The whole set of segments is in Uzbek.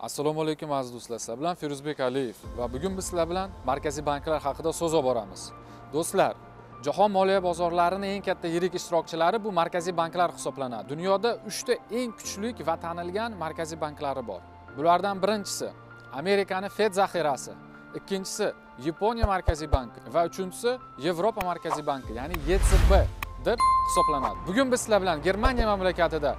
assalomu alaykum aziz do'stlar. Sizlar bilan feruzbek aliyev va bugun biz sizlar bilan markaziy banklar haqida so'z olib boramiz. Do'stlar jahon moliya bozorlarining eng katta yirik ishtirokchilari bu markaziy banklar hisoblanadi. Dunyoda uchta eng kuchli va tanilgan markaziy banklari bor. Bulardan birinchisi amerikani fed zaxirasi ikkinchisi yaponiya markaziy banki va uchinchisi yevropa markaziy banki ya'ni ycb deb hisoblanadi. Bugun biz sizlar bilan germaniya mamlakatida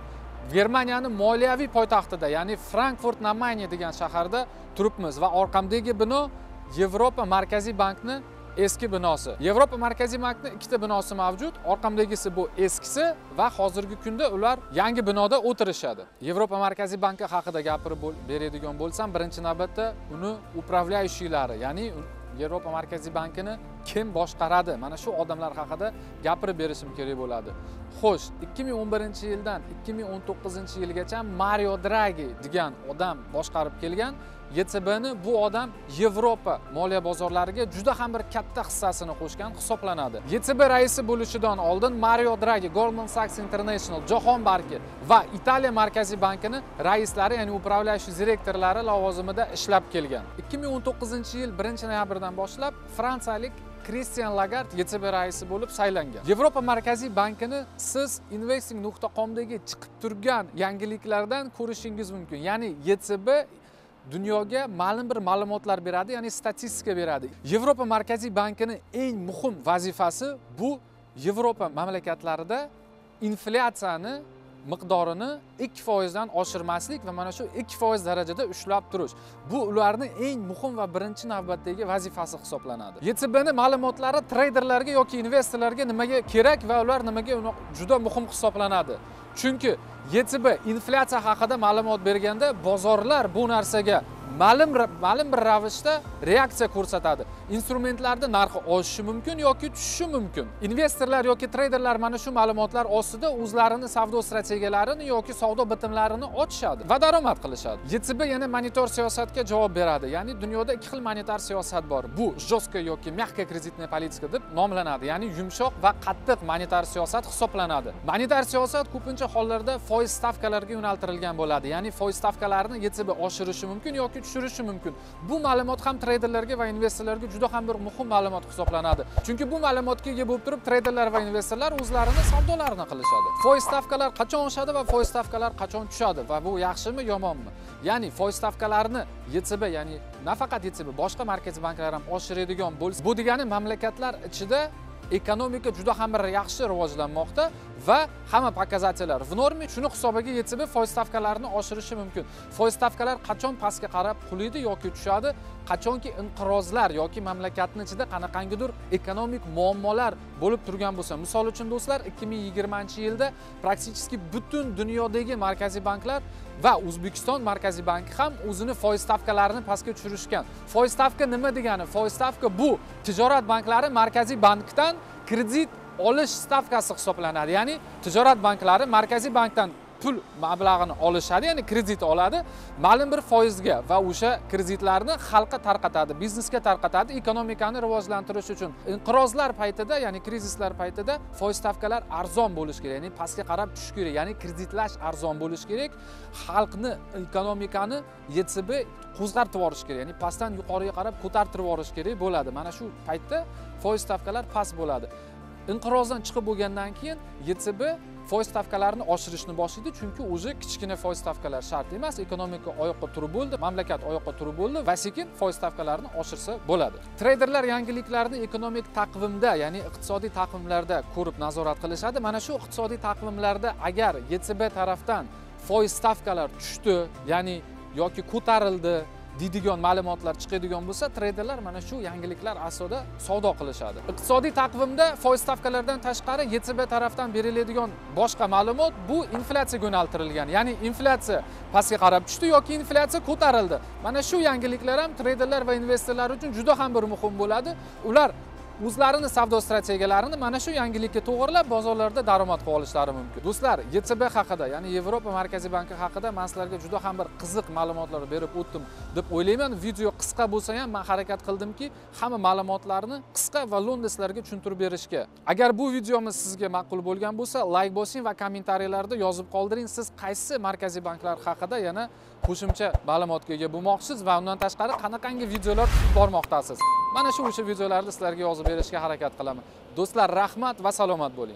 germaniyani moliyaviy poytaxtida ya'ni frankfurt na mayne degan shaharda turibmiz va orqamdagi bino yevropa markaziy bankni eski binosi. Yevropa markaziy bankni ikkita binosi mavjud orqamdagisi bu eskisi va hozirgi kunda ular yangi binoda o'tirishadi. Yevropa markaziy banki haqida gapirib beradigan bo'lsam birinchi navbatda uni управляющийлari ya'ni yevropa markaziy bankini kim boshqaradi? Mana shu odamlar haqida gapirib berishim kerak bo'ladi. Xo'sh 2011 yildan 2019 yilgacha mario dragi degan odam boshqarib kelgan. YCBni bu odam Yevropa moliya bozorlariga juda ham bir katta hissasini qo'shgan hisoblanadi. YCB raisi bo'lishidan oldin Mario Draghi, Goldman Sachs International, Jahon banki va Italiya markaziy bankini raislari, ya'ni управляющий direktorlari lavozimida ishlab kelgan. 2019-yil 1-noyabrdan boshlab fransiyalik Kristian Lagard YCB raisi bo'lib saylangan. Yevropa markaziy bankini siz investing.comdagi chiqib turgan yangiliklardan ko'rishingiz mumkin. Ya'ni YCB dunyoga ma'lum bir ma'lumotlar beradi ya'ni statistika beradi. Yevropa markaziy bankini eng muhim vazifasi bu yevropa mamlakatlarida inflyatsiyani miqdorini ikki foizdan oshirmaslik va mana shu ikki foiz darajada ushlab turish. Bu ularni eng muhim va birinchi navbatdagi vazifasi hisoblanadi. Ycbni ma'lumotlari treyderlarga yoki investorlarga nimaga kerak va ular nimaga juda muhim hisoblanadi? Chunki ytb inflyatsiya haqida ma'lumot berganda bozorlar bu narsaga ma'lum ma'lum bir ravishda reaksiya ko'rsatadi. Instrumentlarni narxi oshishi mumkin yoki tushishi mumkin? Investorlar yoki treyderlar mana shu ma'lumotlar ostida o'zlarini savdo strategiyalarini yoki savdo bitimlarini ochishadi va daromad qilishadi. Ycb yana monitor siyosatga javob beradi ya'ni dunyoda ikki xil monetar siyosat bor. Bu жестко yoki мягкая kreditная politika deb nomlanadi ya'ni yumshoq va qattiq monetar siyosat hisoblanadi. Monetar siyosat ko'pincha hollarda foiz stavkalariga yo'naltirilgan bo'ladi ya'ni foiz stavkalarini ycb oshirishi mumkin yoki tushirishi mumkin. Bu ma'lumot ham treyderlarga va investorlarga juda ham bir muhim ma'lumot hisoblanadi. Chunki bu ma'lumotga ega bo'lib turib treyderlar va investorlar o'zlarini savdolarini qilishadi. Foiz stavkalar qachon oshadi va foiz stavkalar qachon tushadi va bu yaxshimi yomonmi? Ya'ni foiz stavkalarini ycb ya'ni nafaqat ycb boshqa markaziy banklar ham oshiradigan bo'lsa bu degani mamlakatlar ichida ekonomika juda ham bir yaxshi rivojlanmoqda va hamma показательlar в норме shuni hisobiga ycb foiz stavkalarini oshirishi mumkin. Foiz stavkalar qachon pastga qarab quliydi yoki tushadi? Qachonki inqirozlar yoki mamlakatni ichida qanaqangidir ekonomik muammolar bo'lib turgan bo'lsa. Misol uchun do'stlar 2020 yilda praktически butun dunyodagi markaziy banklar va o'zbekiston markaziy banki ham o'zini foiz stavkalarini pastga tushirishgan. Foiz stavka nima degani? Foiz stavka bu. Tijorat banklari markaziy bankdan kredit olish stavkasi hisoblanadi. Ya'ni tijorat banklari markaziy bankdan pul mablag'ini olishadi ya'ni kredit oladi. Ma'lum bir foizga va o'sha kreditlarni xalqqa tarqatadi biznesga tarqatadi ekonomikani rivojlantirish uchun. Inqirozlar paytida ya'ni krizislar paytida foiz stavkalar arzon bo'lishi kerak ya'ni pastga qarab tushishi kerak ya'ni kreditlash arzon bo'lishi kerak. Xalqni ekonomikani ytsb qo'zg'artib yuborishi kerak ya'ni pastdan yuqoriga qarab ko'tartirib yuborish kerak bo'ladi. Mana shu paytda foiz stavkalar past bo'ladi. Inqirozdan chiqib bo'lgandan keyin ycb foiz stavkalarini oshirishni boshlaydi. Chunki уже kichkina foiz stavkalar shart emas. Ekonomika oyoqqa turib bo'ldi mamlakat oyoqqa turib bo'ldi va sekin foiz stavkalarini oshirsa bo'ladi. Treyderlar yangiliklarni ekonomik taqvimda ya'ni iqtisodiy taqvimlarda ko'rib nazorat qilishadi. Mana shu iqtisodiy taqvimlarda agar ycb tarafdan foiz stavkalar tushdi ya'ni yoki ko'tarildi deydigan ma'lumotlar chiqadigan bo'lsa treyderlar mana shu yangiliklar asosida savdo qilishadi. Iqtisodiy taqvimda foiz stavkalaridan tashqari ycb tarafdan beriladigan boshqa ma'lumot bu inflyatsiyaga yo'naltirilgan ya'ni inflyatsiya pastga qarab tushdi yoki inflyatsiya ko'tarildi. Mana shu yangiliklar ham treyderlar va investorlar uchun juda ham bir muhim bo'ladi. Ular o'zlarini savdo strategiyalarini mana shu yangilikka to'g'irlab bozorlarda daromad qilib olishlari mumkin. Do'stlar ycb haqida ya'ni yevropa markaziy banki haqida man sizlarga juda ham bir qiziq ma'lumotlar berib o'tdim deb o'ylayman. Video qisqa bo'lsa ham man harakat qildimki hamma ma'lumotlarni qisqa va lo'nda sizlarga tushuntirib berishga. Agar bu videomiz sizga ma'qul bo'lgan bo'lsa layk bosing va kommentariyalarda yozib qoldiring. Siz qaysi markaziy banklar haqida yana qo'shimcha ma'lumotga ega bo'lmoqchisiz va undan tashqari qanaqangi videolar kutib bormoqdasiz? Mana shu o'sha videolarni sizlarga yozib berishga harakat qilaman. Do'stlar rahmat va salomat bo'ling.